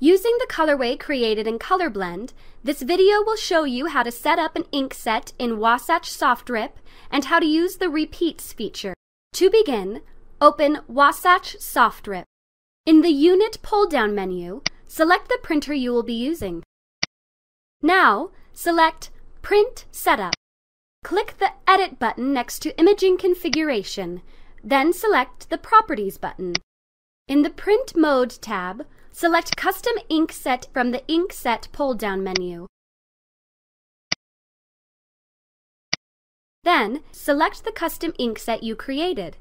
Using the colorway created in ColorBlend, this video will show you how to set up an ink set in Wasatch SoftRip and how to use the Repeats feature. To begin, open Wasatch SoftRip. In the Unit pull-down menu, select the printer you will be using. Now, select Print Setup. Click the Edit button next to Imaging Configuration, then select the Properties button. In the Print Mode tab, select Custom Ink Set from the Ink Set pull-down menu. Then, select the custom ink set you created.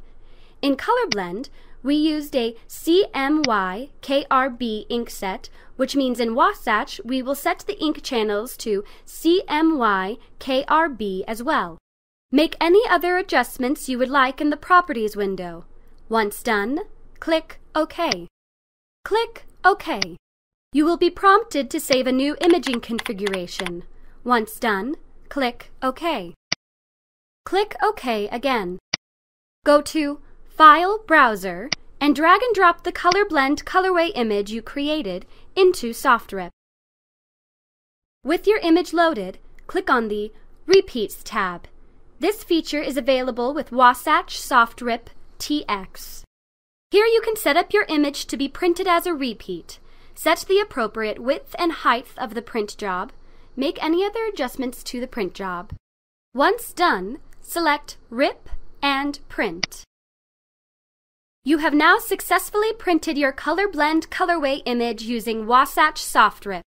In ColorBlend, we used a CMY KRB ink set, which means in Wasatch we will set the ink channels to CMY KRB as well. Make any other adjustments you would like in the Properties window. Once done, click OK. Click OK. You will be prompted to save a new imaging configuration. Once done, click OK. Click OK again. Go to File Browser and drag and drop the ColorBlend colorway image you created into SoftRip. With your image loaded, click on the Repeats tab. This feature is available with Wasatch SoftRip TX. Here you can set up your image to be printed as a repeat, set the appropriate width and height of the print job, make any other adjustments to the print job. Once done, select Rip and Print. You have now successfully printed your ColorBlend colorway image using Wasatch SoftRip.